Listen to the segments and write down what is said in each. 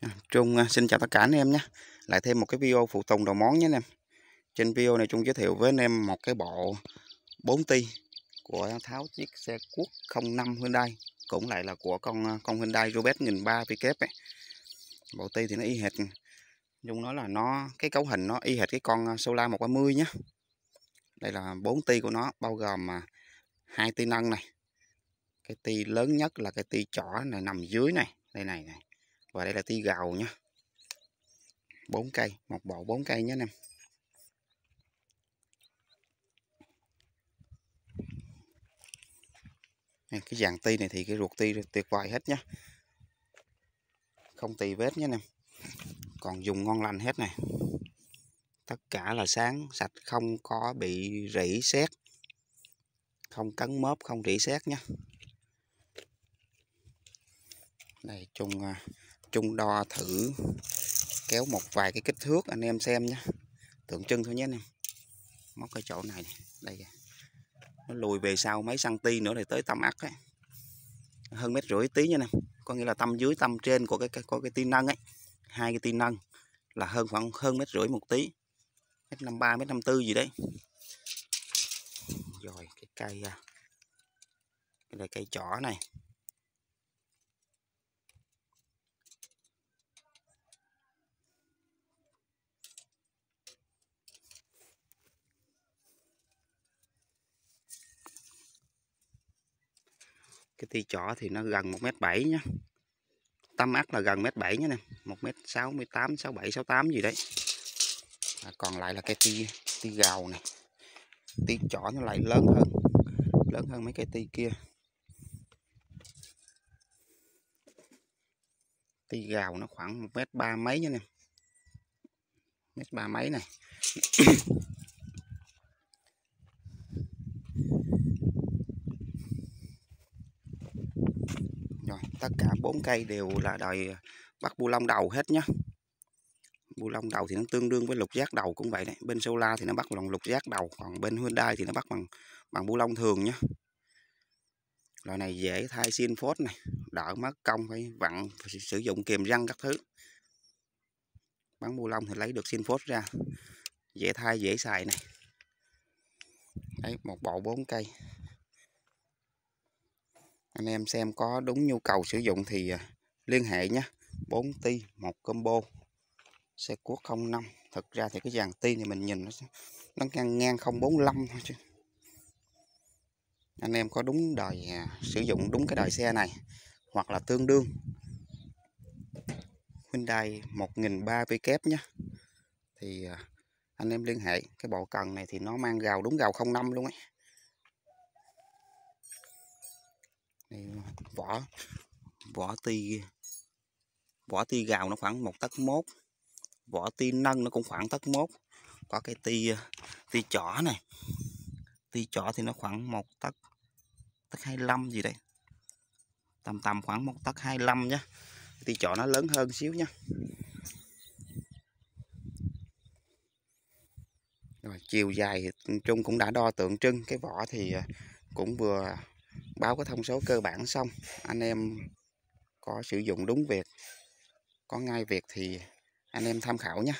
À, Trung à, xin chào tất cả anh em nhé. Lại thêm một cái video phụ tùng đầu món nhé anh em. Trên video này Trung giới thiệu với anh em một cái bộ 4 ti của tháo chiếc xe cuốc 05 Hyundai Cũng lại là của con à, con Hyundai Robert 1003 VK ấy. Bộ ti thì nó y hệt Trung nói là nó cái cấu hình nó y hệt cái con à, Solar 130 nhé. Đây là 4 ti của nó bao gồm mà hai ti nâng này cái ti lớn nhất là cái ti chỏ này nằm dưới này đây này này và đây là tí gầu nhé bốn cây, một bộ bốn cây nhé anh em. Cái dàn ti này thì cái ruột ti tuyệt vời hết nhé không tì vết nhé anh em. Còn dùng ngon lành hết này tất cả là sáng, sạch, không có bị rỉ sét. Không cắn mớp, không rỉ sét nhé đây, chung à, chung đo thử kéo một vài cái kích thước anh em xem nhé tượng trưng thôi nhé anh em. Móc cái chỗ này đây nó lùi về sau mấy cm nữa thì tới tâm ắt ấy. Hơn mét rưỡi tí nha anh em. Có nghĩa là tâm dưới tâm trên của cái, cái có cái tin nâng ấy. Hai cái tin nâng là hơn khoảng hơn mét rưỡi một tí. Mét năm ba mét năm tư gì đấy. Rồi cái cây đây cái cây chỏ này. Cái ti chỏ thì nó gần một mét bảy nhá. Tâm ắt là gần mét bảy nhá nè một mét sáu mươi tám sáu bảy sáu tám gì đấy. À, còn lại là cái ti ti gào này. Ti chỏ nó lại lớn hơn lớn hơn mấy cái ti kia. Ti gào nó khoảng một mét ba mấy nhá nè. Mét ba mấy này rồi tất cả bốn cây đều là đời à, bắt bu lông đầu hết nhé bu lông đầu thì nó tương đương với lục giác đầu cũng vậy đấy, bên sola thì nó bắt bằng lục giác đầu, còn bên Hyundai thì nó bắt bằng bằng bu lông thường nhé loại này dễ thay xin phốt này, đỡ mất công phải vặn, phải sử dụng kìm răng các thứ. Bắn bu lông thì lấy được xin phốt ra, dễ thay dễ xài này. Đấy, một bộ bốn cây anh em xem có đúng nhu cầu sử dụng thì à, liên hệ nhé. 4 ti, một combo, xe cuốc 05 thực ra thì cái dàn ti thì mình nhìn nó nó ngang ngang 045 thôi chứ. Anh em có đúng đời à, sử dụng đúng cái đời xe này, hoặc là tương đương. Hyundai 1003 V kép nhé. Thì à, anh em liên hệ, cái bộ cần này thì nó mang gào đúng gào 05 luôn ấy. Đây, vỏ vỏ ti vỏ ti gào nó khoảng một tấc mốt. Vỏ ti nâng nó cũng khoảng tấc mốt. Có cái ti ờ, ti chỏ này. Ti chỏ thì nó khoảng một tấc tấc 25 gì đây tầm tầm khoảng một tấc 25 nhá. Ti chỏ nó lớn hơn xíu nhá. Rồi chiều dài ừ, chung cũng đã đo tượng trưng. Cái vỏ thì ờ, cũng vừa báo cái thông số cơ bản xong, anh em có sử dụng đúng việc, có ngay việc thì anh em tham khảo nhé.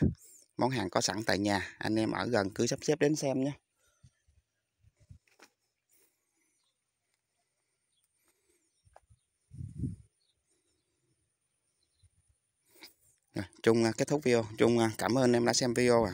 Món hàng có sẵn tại nhà, anh em ở gần cứ sắp xếp đến xem nhé. Trung à, kết thúc video. Trung à, cảm ơn em đã xem video à